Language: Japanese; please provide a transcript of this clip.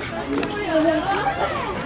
Oh, yeah.